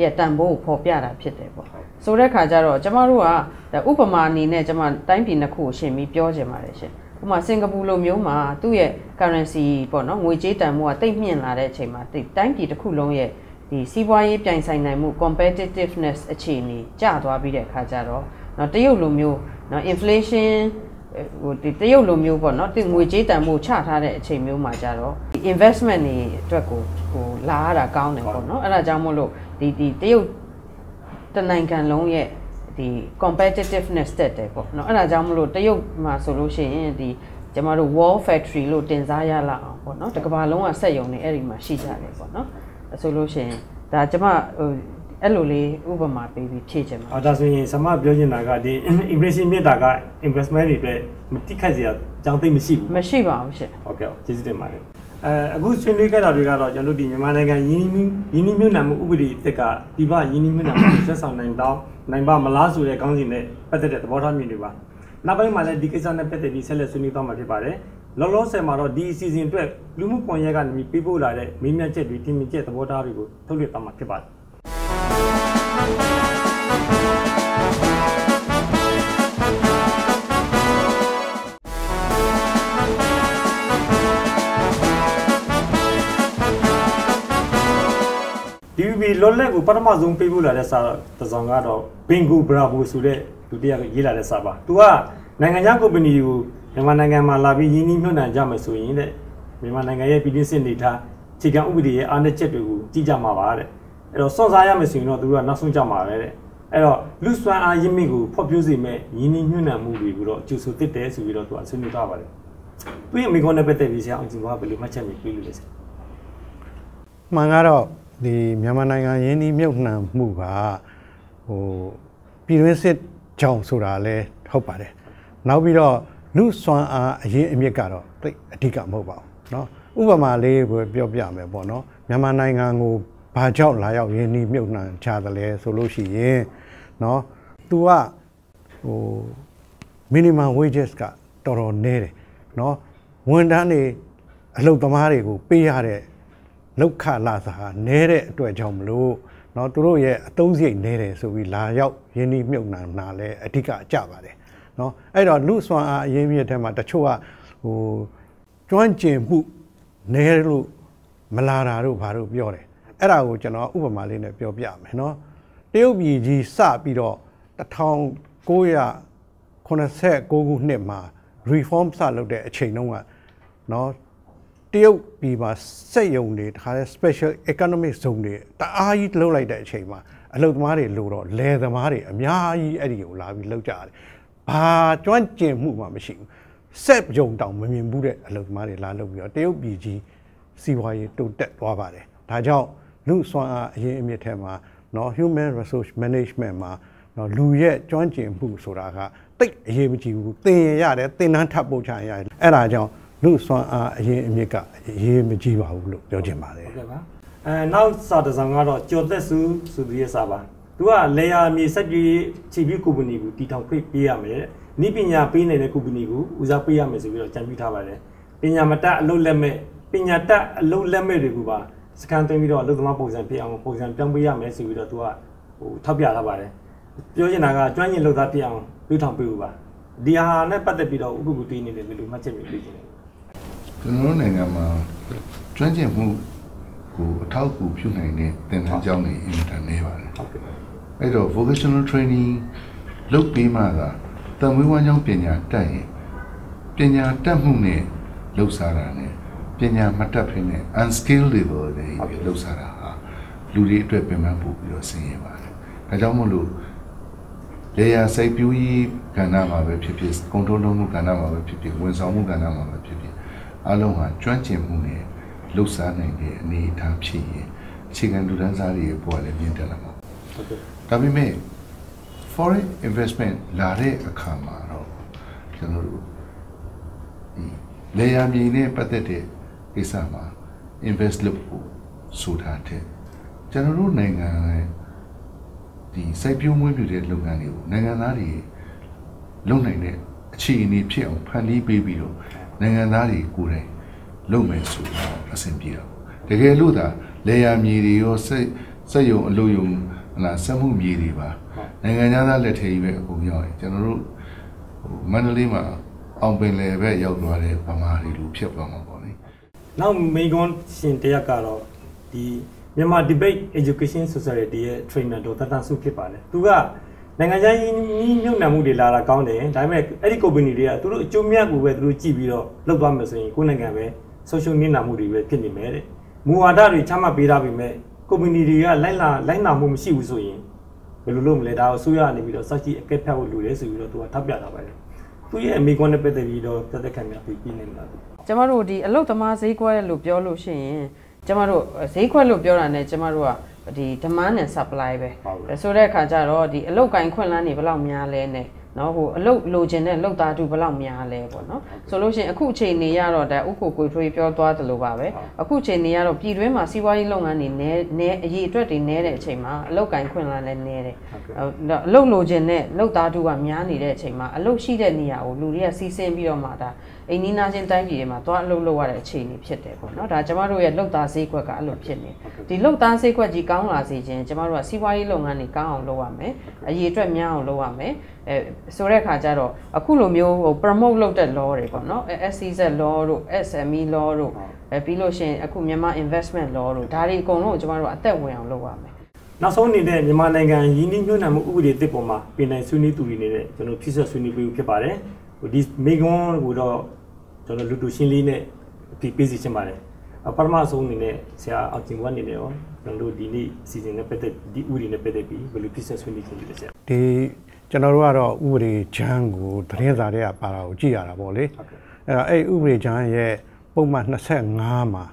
ရဲ့တန်ဖိုးကိုဖော်ပြတာဖြစ်တယ်ပေါ့ဆိုတဲ့ခါကျတော့ကျမတို့ကဒါဥပမာအနေနဲ့ကျမတိုင်းပြည်နှစ်ခုကိုရှင်းပြီးပြောချင်ပါတယ်ရှင်ဥပမာစင်ကာပူလိုမျိုးမှာသူ့ရဲ့ currency ပေါ့နော်ငွေကြေးတန်ဖိုးကတိတ်မြင့်လာတဲ့အချိန်မှာတိုင်းပြည်တစ်ခုလုံးရဲ့ဒီစီးပွားရေးပြိုင်ဆိုင်နိုင်မှု competitiveness အခြေအနေကျသွားပြီးတဲ့အခါကျတော့နော်တရုတ်လိုမျိုး နော် inflation ဟိုဒီတရုတ်လိုမျိုးပေါ့နော်ဒီငွေကြေးတန်ဖိုးချထားတဲ့အချိန်မျိုးမှာကြတော့ investment တွေအတွက်ကိုဟိုလာရတာကောင်းတယ်ပေါ့နော်အဲ့ဒါကြောင့်မို့လို့ဒီဒီတရုတ်တနိုင်ငံလုံးရဲ့ဒီ competitiveness တက်တယ်ပေါ့နော်အဲ့ဒါကြောင့်မလို့တရုတ်မှာဆိုလို့ရှိရင်ဒီကျမတို့ wall factory လို့တင်စားရလာအောင်ပေါ့နော်တကဘာလုံးကစက်ယုံနေအဲ့ဒီမှာရှိကြတယ်ပေါ့နော်ဆိုလို့ရှိရင်ဒါကျမဟို အဲ့လိုလေးဥပမာပေးပြီးဖြည့်ချင်ပါအော်ဒါဆိုရင်ဆမပြောချင်တာကဒီ impression မြင့်တာက investment တွေအတွက်မတိခတ်စရာအကြောင်းသိပ်မရှိဘူးမရှိပါဘူးရှင်ဟုတ်ကဲ့ဟုတ်ကျေးဇူးတင်ပါတယ်အဲအခုဆွေးနွေးခဲ့တာတွေကတော့ကျွန်တော်တို့ဒီမြန်မာနိုင်ငံယင်းနှီးယင်းနှီးမြှုပ်နှံမှုဥပဒေတက်ကဒီပယင်းနှီးမြှုပ်နှံမှုဆက်ဆောင်နိုင်တော့နိုင်ပါမလားဆိုတဲ့ခေါင်းစဉ်နဲ့ပတ်သက်တဲ့သဘောထားမြင်တွေပါနောက်ပိုင်းမှာလည်းဒီကိစ္စနဲ့ပတ်သက်ပြီးဆက်လက်ဆွေးနွေးသွားမှာဖြစ်ပါတယ်လောလောဆယ်မှာတော့ဒီအစီအစဉ်အတွက်လူမှုကွန်ရက်ကနေပြီးပို့လာတဲ့မေးမြန်းချက်တွေတင်ပြချက်သဘောထားတွေကိုထုတ်လွှင့်သွားမှာဖြစ်ပါတယ် DVB လော်လက်ကိုပထမဆုံးပေးပို့လာတဲ့စာတစ်စောင်ကတော့ Bingo Bravo ဆိုတဲ့လူတစ်ယောက်ကရေးလာတဲ့စာပါ။ तू ကနိုင်ငံခြားကုမ္ပဏီကိုမြန်မာနိုင်ငံမှာလာပြီးရင်းနှီးမြှုပ်နှံကြမယ်ဆိုရင်တဲ့မြန်မာနိုင်ငံရဲ့ပြည်တွင်းစစ်နေထားခြေကံဥပဒေရဲ့အားနည်းချက်တွေကိုကြည့်ကြမှာပါတဲ့။ အဲ့တော့စောင့်စားရမယ်ဆိုရင်တော့ तू ကနောက်ဆုံးကြမှာပဲတဲ့။အဲ့တော့လူစွမ်းအားရင်းမြစ်ကိုဖော်ပြစေမဲ့ရင်းနှီးမြှုပ်နှံမှုတွေကိုတော့ကျူဆူတစ်တယ်ဆိုပြီးတော့ तू ကဆွေးနွေးထားပါတယ်။သူရဲ့မိခွန်းနဲ့ပတ်သက်ပြီးဆရာအောင်ကျင်ကဘယ်လိုမှတ်ချက်မျိုးပြလို့လဲဆရာ မှန်ကတော့ဒီမြန်မာနိုင်ငံရင်းနှီးမြုပ်နှံမှုကဟိုပြည်တွင်းစစ်ကြောင့်ဆိုတာလည်းဟုတ်ပါတယ်နောက်ပြီးတော့လူစွမ်းအားအရင်အမြစ်ကတော့တိတ်အဓိကမဟုတ်ပါဘူးเนาะဥပမာလေးကိုပြောပြမယ်ပေါ့เนาะမြန်မာနိုင်ငံကို ဘာကြောင့်လာရောက်ရင်းနှီးမြုပ်နှံချတယ်လဲဆိုလို့ရှိရင်เนาะ तू ကဟို minimum wages ကတော်တော်နည်းတယ်เนาะဝန်ထမ်းတွေအလုပ်သမားတွေကိုပေးရတဲ့လောက်ခလာစားနဲတဲ့အတွက်ကြောင့်မလို့เนาะသူတို့ရဲ့အသုံးစရိတ်နဲတယ်ဆိုပြီးလာရောက်ရင်းနှီးမြုပ်နှံတာလဲအဓိကအကြပါတယ်เนาะအဲ့တော့လူစွမ်းအားအရင်းမြစ်ထဲမှာတချို့ကဟိုကျွမ်းကျင်မှုနဲလို့မလာတာတို့ဘာတို့ပြောတယ် အဲ့ဒါကိုကျွန်တော်ဥပမာလေးနဲ့ပြောပြမယ်နော်တရုတ်ပြည်ကြီးစပြီးတော့1989ခုနှစ်မှာ reform စလုပ်တဲ့အချိန်တုန်းကနော်တရုတ်ပြည်မှာစက်ရုံတွေတခါလဲ special economic zone တွေတအားကြီးလှုပ်လိုက်တဲ့အချိန်မှာအလုပ်သမားတွေလိုတော့လယ်သမားတွေအများကြီးအဲ့ဒီကိုလာပြီးလှုပ်ကြတယ်။ဘာကျွမ်းကျင်မှုမှမရှိဘူး။စက်ရုံတောင်မမြင်ဘူးတဲ့အလုပ်သမားတွေလာလှုပ်ပြီးတော့တရုတ်ပြည်ကြီးစီးပွားရေးတိုးတက်သွားပါတယ်။ဒါကြောင့် လူစွမ်းအားအရင်အမြစ်ထဲမှာနော် human resource management မှာနော်လူရဲ့ကျွမ်းကျင်မှုဆိုတာကတိတ်အရေးမကြီးဘူး။သင်ရရတယ်သင်တန်းထပ်ပို့ချရရတယ်။အဲ့ဒါကြောင့်လူစွမ်းအားအရင်အမြစ်ကအရေးမကြီးပါဘူးလို့ပြောချင်ပါတယ်ဟုတ်ကဲ့ပါအဲနောက်စာတစ်စောင်ကတော့ကျော်သက်စုဆိုပြီးရဲ့စာပါသူကလေယာမြေစက်ကြီးချီပြီးကုမ္ပဏီကိုတီထောင်ခွင့်ပေးရမယ်နိပညာပေးနေတဲ့ကုမ္ပဏီကိုဦးစားပေးရမယ်ဆိုပြီးတော့ကြံပြထားပါတယ်ပညာမတတ်အလုပ်လက်မဲ့ပညာတတ်အလုပ်လက်မဲ့တွေကိုပါ စကန်သွင်းပြီးတော့အလုပ်သမားပုံစံပြအောင်ပုံစံပြောင်းပေးရမယ်ဆိုပြီးတော့သူကဟိုထောက်ပြထားပါတယ်ပြောချင်တာကကျွမ်းကျင်လုပ်သားပြအောင်တွေးထောင်ပေးဦးပါဒီဟာနဲ့ပတ်သက်ပြီးတော့ဥပဒေတည်နေတယ်ဘယ်လိုမှတ်ချက်မျိုးပြချင်တယ်ကျွန်တော်တို့နိုင်ငံမှာကျွမ်းကျင်မှုကိုအထောက်အကူပြုနိုင်တဲ့သင်တန်းကျောင်းတွေအင်တာနက်ပါတယ်ဟုတ်ကဲ့အဲ့တော့ vocational training လုပ်ပြီးမှသာတန်မွေးဝမ်းကြောင်းပညာတက်ရင်ပညာတက်မှုနဲ့လှုပ်ရှားတာနဲ့ ပညာမတက်ဖိနဲ့ unskilled level တွေလှုပ်ရှားတာဟာလူတွေအတွက်ပြန်မှပို့ပြီးတော့ဆင်းရဲပါတယ်ဒါကြောင့်မို့လို့လေယာစိုက်ပျိုးရေးကဏ္ဍမှာပဲဖြစ်ဖြစ်ကုန်ထုတ်လုပ်မှုကဏ္ဍမှာပဲဖြစ်ဖြစ်ဝန်ဆောင်မှုကဏ္ဍမှာပဲဖြစ်ဖြစ်အလုံးဟာကျွမ်းကျင်မှုနဲ့လှုပ်ရှားနိုင်တဲ့အနေအထားဖြစ်ရင်အခြေခံလူတန်းစားတွေရဲ့ဘဝလည်းမြင့်တက်လာမှာဟုတ်ကဲ့ဒါပေမဲ့ foreign investment လာတဲ့အခါမှာတော့ကျွန်တော်တို့ဒီလေယာမြေနဲ့ပတ်သက်တဲ့ ကိစ္စမှာ invest လုပ်ဖို့ဆိုတာတဲ့ကျွန်တော်တို့နိုင်ငံရဲ့ဒီစိုက်ပျိုးမွေးမြူတဲ့လုပ်ငန်းတွေကိုနိုင်ငံသားတွေလုပ်နိုင်တဲ့အခြေအနေဖြစ်အောင်ဖန်တီးပေးပြီးတော့နိုင်ငံသားတွေကိုယ်တိုင်လုပ်မယ်ဆိုတော့အဆင်ပြေတော့တကယ်လို့သာလေယာမြေတွေရောစိတ်စိတ်ယုံအလို့ယုံဟလာစက်မှုမြေတွေပါနိုင်ငံသားလက်ထဲကြီးပဲအကုန်ရောက်ရင်ကျွန်တော်တို့ဟိုမန္တလေးမှာအောင်ပင်လယ်ဘက်ရောက်သွားတဲ့ဗမာတွေလူဖြစ်သွားမှာပေါ့လေ နောက်မိဂွန်ရှင်တရက်ကတော့ဒီမြန်မာ debate education society ရဲ့ trainer ဒေါ်တတဆုဖြစ်ပါတယ်သူကနိုင်ငံခြားရင်းနှီးမြှုပ်နှံမှုတွေလာတာကောင်းတယ်ဒါပေမဲ့အဲ့ဒီ company တွေကသူတို့အကျိုးမြတ်ကိုပဲသူတို့ကြည့်ပြီးတော့လုပ်သွားမယ်ဆိုရင်ကိုယ့်နိုင်ငံပဲ social နစ်နာမှုတွေပဲဖြစ်နေမယ်တဲ့မူဝါဒတွေချမှတ်ပေးထားပေမဲ့ company တွေကလိုက်လာလိုက်နာမှုမရှိဘူးဆိုရင်ဘယ်လိုလုပ်မလဲဒါကိုအစိုးရကနေပြီးတော့စက်ကြီးအကဲဖြတ်ဖို့လိုတယ်ဆိုပြီးတော့သူကထပ်ပြတာပါတယ် သူရဲ့အမေကွန်နဲ့ပတ်သက်ပြီးတော့တက်တက်ခံများပြီးပြနေမှာကျမတို့ဒီအလုတ်သမားဈေးကွက်လို့ပြောလို့ရှိရင်ကျမတို့ဈေးကွက်လို့ပြောတာ ਨੇ ကျမတို့ကဒီ demand and supply ပဲဆိုတဲ့အခါကျတော့ဒီအလုတ်ကင်ခွင့်လန်းနေဘယ်လောက်များလဲနဲ့ နော်ဟိုအလုတ်လိုချင်တဲ့လုတ်သားတူဘယ်လောက်များလဲပေါ့နော်ဆိုလို့ရှိရင်အခုအချိန်နေရတော့ဒါဥက္ကိုကိုထွေးပြောသွားတယ်လို့ပါပဲအခုအချိန်နေရတော့ပြည်တွင်းမှာစီးပွားရေးလုပ်ငန်းတွေနဲနဲအရေးအတွက်တွေနဲတဲ့အချိန်မှာအလုတ်ကင်ခွင့်လန်းလည်းနဲတယ်အလုတ်လိုချင်တဲ့လုတ်သားတူကများနေတဲ့အချိန်မှာအလုတ်ရှိတဲ့နေရာကိုလူတွေကစီးဆင်းပြီးတော့မှဒါ အိမ်နီးနားချင်းတိုင်းပြည်တွေမှာသွားအလုပ်လုပ်ရတဲ့အခြေအနေဖြစ်တယ်ပေါ့နော်ဒါကျမတို့ရဲ့လုပ်သားဈေးကွက်ကအဲ့လိုဖြစ်နေဒီလုပ်သားဈေးကွက်ကြီးကောင်းလာစေခြင်းကျမတို့ကစီးပွားရေးလုပ်ငန်းတွေကောင်းအောင်လုပ်ရမယ်အရေးအတွက်များအောင်လုပ်ရမယ်အဲဆိုတဲ့အခါကျတော့အခုလိုမျိုးဟို promote လုပ်တဲ့ law တွေပေါ့နော် SCZ law တို့ SME law တို့အဲပြီးလို့ရှိရင်အခုမြန်မာ investment law တို့ဒါတွေအကုန်လုံးကိုကျမတို့ကအသက်ဝင်အောင်လုပ်ရမယ်နောက်ဆုံးနေတဲ့မြန်မာနိုင်ငံရင်းနှီးမြှုပ်နှံမှုဥပဒေတစ်ပေါ်မှာပြည်내ဆွေးနွေးသူတွေနေတဲ့ကျွန်တော်ဖြစ်ဆက်ဆွေးနွေးပေးဖြစ်ပါတယ်ဟိုဒီမေကွန်ကိုတော့ ကျွန်တော်လူတူရှင်းလေးနဲ့ဒီပေးစီချင်ပါတယ်ပထမဆုံးအနေနဲ့ဆရာအောင်ကျင်ဝတ်အနေနဲ့ရောကျွန်တော်တို့ဒီနေ့အစီအစဉ်နဲ့ပတ်သက်ဒီဥပဒေနဲ့ပတ်သက်ပြီးဘယ်လိုဖြစ်ဆက်ဆွေးနွေးချင်လဲဆရာဒီကျွန်တော်တို့ကတော့ဥပဒေချမ်းကိုသတင်းစာတွေကပါတာကိုကြည့်ရတာပေါ့လေအဲ့တော့အဲ့ဥပဒေချမ်းရဲ့ပုံမှန်25မှာ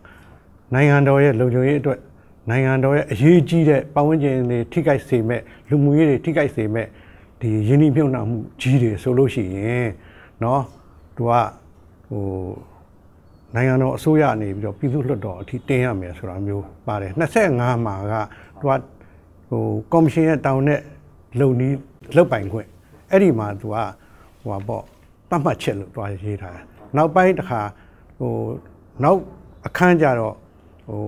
နိုင်ငံတော်ရဲ့လုံခြုံရေးအတွက်နိုင်ငံတော်ရဲ့အရေးကြီးတဲ့ပတ်ဝန်းကျင်တွေထိခိုက်စေမဲ့လူမှုရေးတွေထိခိုက်စေမဲ့ဒီယင်းနှိမ့်မြုံနှံမှုကြီးတွေဆိုလို့ရှိရင်เนาะသူက ဟိုနိုင်ငံတော်အစိုးရနေပြီးတော့ပြည်သူ့လွှတ်တော်အထိတင်ရမယ်ဆိုတာမျိုးပါတယ်25မှာကသူကဟိုကော်မရှင်ရဲ့တောင်းတဲ့လုံနီးလုတ်ပိုင်ခွင့်အဲ့ဒီမှာသူကဟိုပါပေါ့တတ်မှတ်ချက်လို့တွားရေးထားတယ်နောက်ပိုင်းတစ်ခါဟိုနောက်အခန်းကြတော့ဟို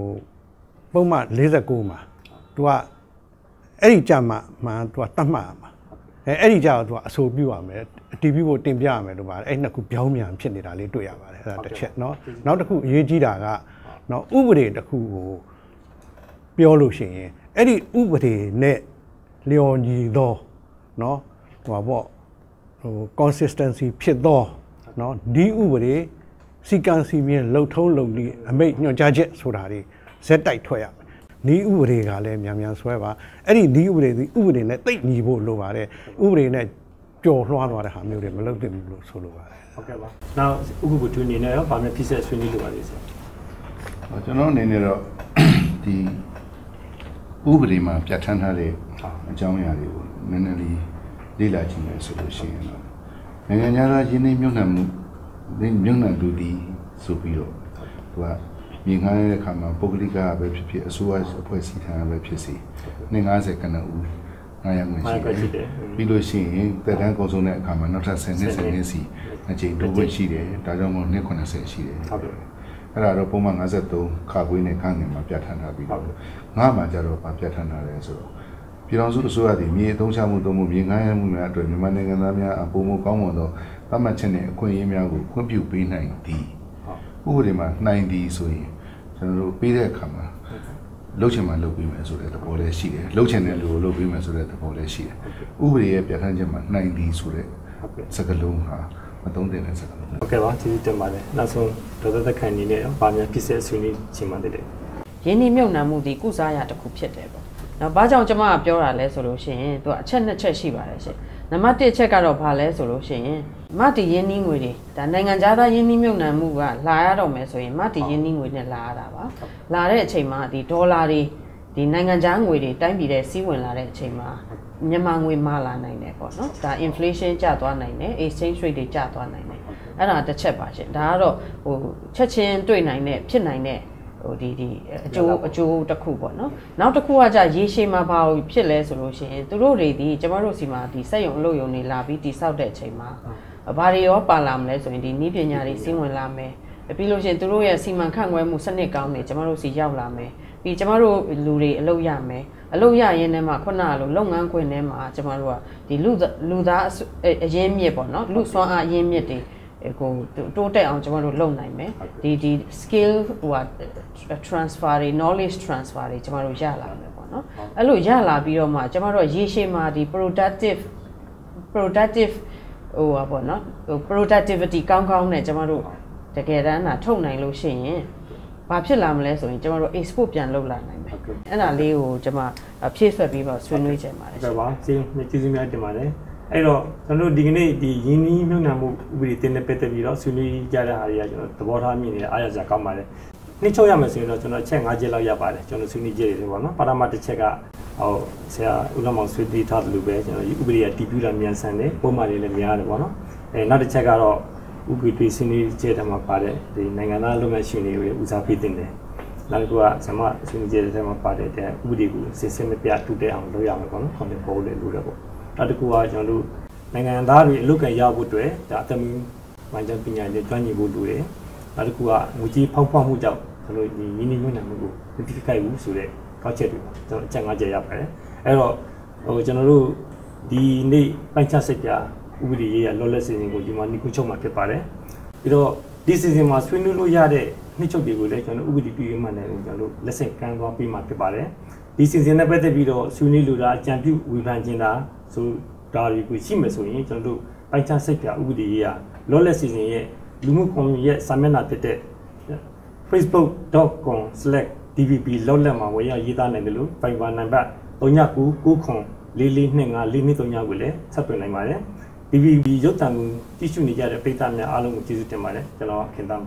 ပုံမှန်49မှာသူကအဲ့ဒီကြမှာမှသူကတတ်မှတ်မှာ အဲအဲ့ဒီကြတော့သူကအဆိုပြုရမယ်တီဗီကိုတင်ပြရမယ်လို့ပါတယ်အဲ့နှစ်ခုပြောင်းပြန်ဖြစ်နေတာလေးတွေ့ရပါတယ်အဲ့ဒါတစ်ချက်เนาะနောက်တစ်ခုအရေးကြီးတာကเนาะဥပဒေတစ်ခုကိုပြောလို့ရှိရင်အဲ့ဒီဥပဒေနဲ့လျော်ညီသောเนาะဟိုပါပေါ့ဟို consistency ဖြစ်သောเนาะဒီဥပဒေစီကံစီမြင်လှုပ်ထုံးလုံပြီးအမိတ်ညွှန်ကြားချက်ဆိုတာတွေဇက်တိုက်ထွက်ရမယ် နီးဥပဒေကလည်းမြန်မြန်ဆွဲပါအဲ့ဒီနီးဥပဒေဒီဥပဒေနဲ့တိတ်ညီဖို့လိုပါတယ်ဥပဒေနဲ့ကြော်လွှားသွားတဲ့ဟာမျိုးတွေမလုပ်သင့်ဘူးလို့ဆိုလိုပါတယ်ဟုတ်ကဲ့ပါနောက်ဥက္ကုပထွေးအနေနဲ့ရောဗာမဲ့ဖြစ်ဆက်ဆွေးနွေးလိုပါလိမ့်ဆရာကျွန်တော်အနေနဲ့တော့ဒီဥပဒေမှာပြဋ္ဌာန်းထားတဲ့အကြောင်းအရာတွေကိုနည်းနည်းလေးလေ့လာကြည့်မယ်ဆိုလို့ရှိရင်တော့နိုင်ငံသားရင်းနှီးမြှုပ်နှံမှုမြှုပ်နှံသူဒီဆိုပြီးတော့သူက မြင်ခိုင်းတဲ့အခါမှာပုဂ္ဂလိကပဲဖြစ်ဖြစ်အစိုးရအဖွဲ့အစည်းထံပဲဖြစ်စီ250ကနဦးနိုင်ရမယ်ရှိတယ်ပြီးလို့ရှိရင်တက်တန်းကုန်ဆုံးတဲ့အခါမှာနောက်ထပ်10နှစ်10နှစ်စီအချိန်တိုးဝှက်ရှိတယ်ဒါကြောင့်မို့နှစ်90ရှိတယ်ဟုတ်တယ်အဲ့ဒါတော့ပုံမှန်53ခါခွေးနဲ့ခန့်ငင်မှာပြဋ္ဌာန်းထားပြီးတော့ငါ့မှာကြတော့ပြဋ္ဌာန်းထားတယ်ဆိုတော့ပြည်တော်စုအစိုးရသည်မြေအသုံးချမှုသုံးမှုမြေငန်းရမှုများအတွက်မြန်မာနိုင်ငံသားများအပုံမကောင်းမွန်သောသတ်မှတ်ချက်နှင့်အခွင့်အရေးများကိုခွင့်ပြုပေးနိုင်သည် ဥပဒေမှာနိုင်သည်ဆိုရင်ကျွန်တော်တို့ပေးတဲ့အခါမှာလှုပ်ချင်မှလှုပ်ပေးမယ်ဆိုတဲ့သဘောလည်းရှိတယ်လှုပ်ချင်တဲ့လူကိုလှုပ်ပေးမယ်ဆိုတဲ့သဘောလည်းရှိတယ်ဥပဒေရဲ့ပြဋ္ဌာန်းချက်မှာနိုင်သည်ဆိုတဲ့စကားလုံးဟာမသုံးသင့်တဲ့စကားလုံးဟုတ်ကဲ့ပါကျေးဇူးတင်ပါတယ်နောက်ဆုံးဒေါက်တာသက်ခန်နေနဲ့ဗာမြန်ဖြစ်စေဆွေးနွေးချင်ပါတယ်ရင်းနှီးမြုပ်နှံမှုဒီကုစားရတစ်ခုဖြစ်တယ်ပေါ့နော်ဘာကြောင့်ကျွန်မကပြောတာလဲဆိုလို့ရှိရင်သူကအချက်နှစ်ချက်ရှိပါတယ်ရှင် နံပါတ်1ချက်ကတော့ဘာလဲဆိုလို့ရှိရင်မတီရင်းနှီးငွေတွေဒါနိုင်ငံခြားသားရင်းနှီးမြုပ်နှံမှုကလာရတော့မယ်ဆိုရင်မတီရင်းနှီးငွေနဲ့လာရတာပါလာတဲ့အချိန်မှာဒီဒေါ်လာတွေဒီနိုင်ငံခြားငွေတွေတိုင်းပြည်တဲ့စီးဝင်လာတဲ့အချိန်မှာမြန်မာငွေမလာနိုင်တယ်ပေါ့နော်ဒါ inflation ကျသွားနိုင်တယ် exchange rate တွေကျသွားနိုင်တယ်အဲ့ဒါတစ်ချက်ပါရှင်ဒါကတော့ဟိုချက်ချင်းတွေ့နိုင်တဲ့ဖြစ်နိုင်တဲ့ ဟိုဒီဒီအကျိုးအကျိုးတစ်ခုပေါ့နော်နောက်တစ်ခုကじゃရေရှည်မှာဘာဖြစ်လဲဆိုလို့ရှိရင်သူတို့တွေဒီကျမတို့စီမှာဒီစက်ရုံအလုပ်ရုံတွေလာပြီးတိဆောက်တဲ့အချိန်မှာဘာတွေရောပါလာမလဲဆိုရင်ဒီနည်းပညာတွေစီးဝင်လာမယ်ပြီးလို့ရှိရင်သူတို့ရဲ့စီမံခန့်ခွဲမှုစနစ်ကောင်းတွေကျမတို့စီရောက်လာမယ်ပြီးကျမတို့လူတွေအလုပ်ရမယ်အလုပ်ရရင်းနဲ့မှခုနကလိုလုပ်ငန်းခွင်ထဲမှာကျမတို့ကဒီလူလူသားအရင်မြစ်ပေါ့နော်လူစွမ်းအားအရင်မြစ်တွေ ကိုတိုးတက်အောင်ကျွန်တော်တို့လုပ်နိုင်မယ်ဒီဒီ skill ဟို transfer တွေ knowledge transfer တွေကျွန်တော်တို့ရလာမယ်ပေါ့နော်အဲ့လိုရလာပြီးတော့မှကျွန်တော်တို့ရေရှည်မှာဒီ productive productive ဟိုပါပေါ့နော်ဟို productivity ကောင်းကောင်းနဲ့ကျွန်တော်တို့တကယ်တမ်းတာထုတ်နိုင်လို့ရှိရင်ဘာဖြစ်လာမလဲဆိုရင်ကျွန်တော်တို့ export ပြန်လုပ်လာနိုင်မယ်ဟုတ်ကဲ့အဲ့ဒါလေးကိုကျွန်မဖြည့်ဆွက်ပြီးတော့ဆွေးနွေးချင်ပါတယ်ဟုတ်ကဲ့ပါကျေးကျေးဇူးများတင်ပါတယ် အဲ့တော့ကျွန်တော်တို့ဒီကနေ့ဒီယင်းနှီးမြှုပ်နှံမှုဥပဒေတင်တဲ့ပတ်သက်ပြီးတော့ဆွေးနွေးကြတဲ့အားတွေကကျွန်တော်သဘောထားမြင်နေအားရစရာကောင်းပါတယ်နှိမ့်ချုပ်ရမယ်ဆိုရင်တော့ကျွန်တော်ချက်၅ချက်လောက်ရပါတယ်ကျွန်တော်ဆွေးနွေးကြတယ်ပေါ့နော်ပါရမတစ်ချက်ကဟိုဆရာဦးလမောင်ဆွေးနွေးထားတယ်လို့ပဲကျွန်တော်ဒီဥပဒေကတည်ပြုတာမြန်ဆန်တယ်ပုံမှန်လေးလည်းများတယ်ပေါ့နော်အဲနောက်တစ်ချက်ကတော့ဥပဒေတွေဆွေးနွေးကြတဲ့မှာပါတယ်ဒီနိုင်ငံသားလုပ်ငန်းရှင်တွေကိုဦးစားပေးတင်တယ်နောက်တစ်ခုကဇမဆွေးနွေးကြတဲ့ထဲမှာပါတဲ့တဲ့ဥပဒေကိုစစ်စစ်မပြတူတဲ့အောင်လုပ်ရမယ်ပေါ့နော်ခွန်တဲ့ပေါ်လေလို့တော့ပေါ့ နောက်တစ်ခုကကျွန်တော်တို့နိုင်ငံသားတွေအလုပ်ကံရဖို့အတွက်ဒါအသမီးဝန်ထမ်းပညာရေးကျွမ်းကျင်ဖို့လိုတယ်နောက်တစ်ခုကငွေကြေးဖောက်ဖွက်မှုကြောင့်ကျွန်တော်ဒီရင်းနှီးမြှုပ်နှံမှုကိုမတိခိုက်ဘူးဆိုတဲ့ကောက်ချက်တွေပေါ့ကျွန်တော်အချက်၅ချက်ရပါတယ်အဲ့တော့ဟိုကျွန်တော်တို့ဒီနေ့ပိုင်းခြားစိတ်ပြဥပဒေရေးရလောလက်စီစဉ်ကိုဒီမှာနှိကုချုပ်မှာဖြစ်ပါတယ်ပြီးတော့ဒီ season မှာဆွေးနွေးလို့ရတဲ့နှစ်ချုပ်တွေကိုလည်းကျွန်တော်တို့ဥပဒေပြုရေးမှန်တယ်ကိုကျွန်တော်တို့လက်ဆင့်ကမ်းသွားပြီးမှဖြစ်ပါတယ်ဒီ season နဲ့ပတ်သက်ပြီးတော့ဆွေးနွေးလို့တာအကြံပြုဝေဖန်ခြင်းတာ ဆိုဒါတွေကိုရှိမယ်ဆိုရင်ကျွန်တော်တို့ပိုင်ချစိတ်ပြဥပဒေရေးရလောလက် season ရဲ့လူမှုကွန်ရက်ရဲ့စာမျက်နှာဖြစ်တဲ့ facebook.com/dvb လောက်လက်မှာဝယ်ရရေးသားနိုင်တယ်လို့ Viber နံပါတ်3999 4425 4239ကိုလည်းဆက်သွယ်နိုင်ပါတယ် DVB ရုပ်သံကိုကြည့်ရှုနေကြတဲ့ပရိသတ်များအားလုံးကိုကျေးဇူးတင်ပါတယ်ကျွန်တော်ခင်ဗျာ